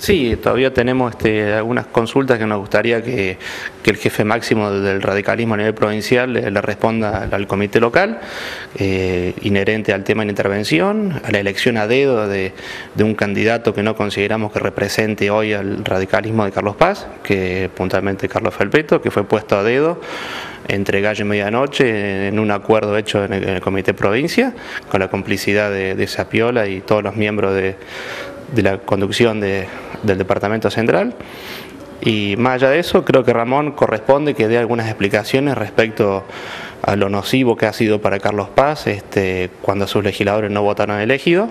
Sí, todavía tenemos este, algunas consultas que nos gustaría que, el jefe máximo del radicalismo a nivel provincial le, responda al comité local, eh, inherente al tema de intervención, a la elección a dedo de, un candidato que no consideramos que represente hoy al radicalismo de Carlos Paz, que puntualmente Carlos Felpeto, que fue puesto a dedo entre Gallo y Medianoche en un acuerdo hecho en el, Comité Provincia, con la complicidad de, de Sapiola y todos los miembros de, de la conducción del Departamento Central. Y más allá de eso, creo que Ramón corresponde que dé algunas explicaciones respecto a lo nocivo que ha sido para Carlos Paz este, cuando sus legisladores no votaron elegido,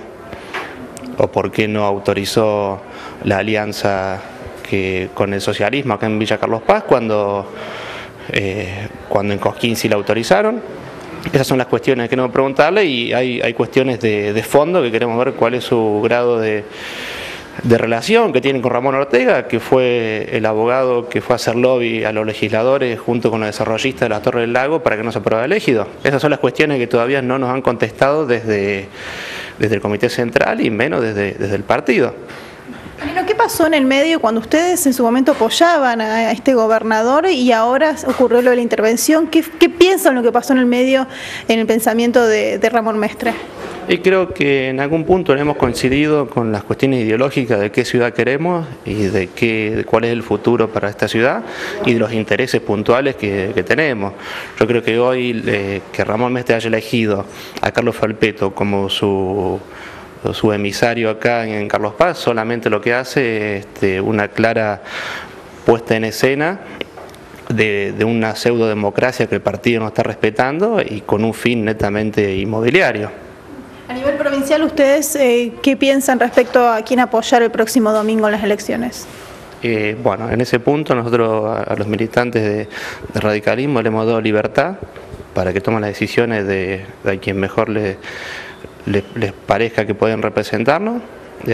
o por qué no autorizó la alianza que, con el socialismo acá en Villa Carlos Paz cuando, eh, cuando en Cosquín sí la autorizaron. Esas son las cuestiones que queremos preguntarle y hay, hay cuestiones de, de, fondo que queremos ver cuál es su grado de, de relación que tienen con Ramón Ortega, que fue el abogado que fue a hacer lobby a los legisladores junto con los desarrollistas de la Torre del Lago para que no se apruebe elegido. Esas son las cuestiones que todavía no nos han contestado desde, desde el Comité Central y menos desde, desde el partido. ¿Qué pasó en el medio cuando ustedes en su momento apoyaban a este gobernador y ahora ocurrió lo de la intervención? ¿Qué, piensan lo que pasó en el medio en el pensamiento de, Ramón Mestre? Y creo que en algún punto hemos coincidido con las cuestiones ideológicas de qué ciudad queremos y de, qué, cuál es el futuro para esta ciudad y de los intereses puntuales que, tenemos. Yo creo que hoy eh, que Ramón Mestre haya elegido a Carlos Falpeto como su su emisario acá en Carlos Paz, solamente lo que hace es este, una clara puesta en escena de, una pseudo democracia que el partido no está respetando y con un fin netamente inmobiliario. A nivel provincial, ¿ustedes eh, qué piensan respecto a quién apoyar el próximo domingo en las elecciones? Eh, bueno, en ese punto nosotros a, los militantes de, radicalismo le hemos dado libertad para que tomen las decisiones de, de quien mejor le les, parezca que pueden representarnos.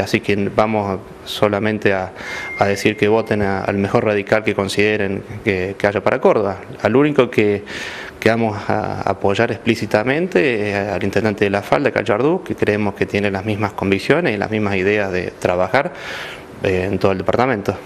Así que vamos solamente a, decir que voten al mejor radical que consideren que, haya para Córdoba. Al único que, vamos a apoyar explícitamente es al intendente de la Falda, Callardú, que creemos que tiene las mismas convicciones y las mismas ideas de trabajar eh, en todo el departamento.